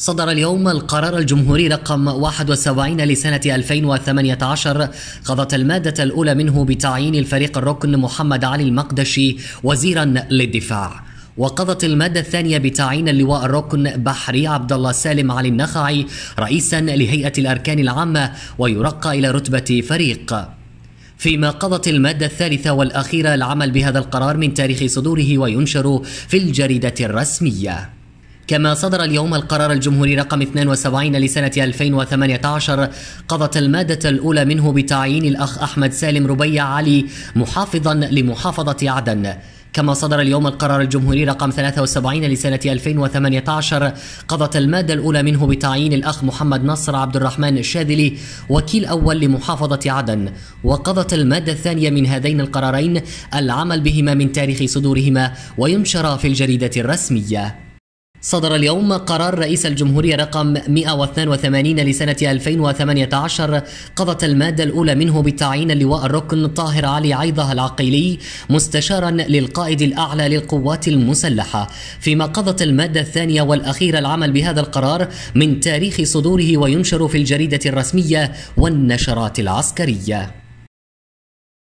صدر اليوم القرار الجمهوري رقم 71 لسنة 2018 قضت المادة الأولى منه بتعيين الفريق الركن محمد علي المقدشي وزيرا للدفاع. وقضت المادة الثانية بتعيين اللواء الركن بحري عبد الله سالم علي النخعي رئيسا لهيئة الأركان العامة ويرقى إلى رتبة فريق. فيما قضت المادة الثالثة والأخيرة العمل بهذا القرار من تاريخ صدوره وينشر في الجريدة الرسمية. كما صدر اليوم القرار الجمهوري رقم 72 لسنة 2018 قضت المادة الأولى منه بتعيين الأخ أحمد سالم ربيع علي محافظا لمحافظة عدن. كما صدر اليوم القرار الجمهوري رقم 73 لسنة 2018 قضت المادة الأولى منه بتعيين الأخ محمد نصر عبد الرحمن الشاذلي وكيل أول لمحافظة عدن. وقضت المادة الثانية من هذين القرارين العمل بهما من تاريخ صدورهما وينشر في الجريدة الرسمية. صدر اليوم قرار رئيس الجمهورية رقم 182 لسنة 2018 قضت المادة الأولى منه بتعيين اللواء الركن طاهر علي عيضة العقيلي مستشارا للقائد الأعلى للقوات المسلحة. فيما قضت المادة الثانية والأخيرة العمل بهذا القرار من تاريخ صدوره وينشر في الجريدة الرسمية والنشرات العسكرية.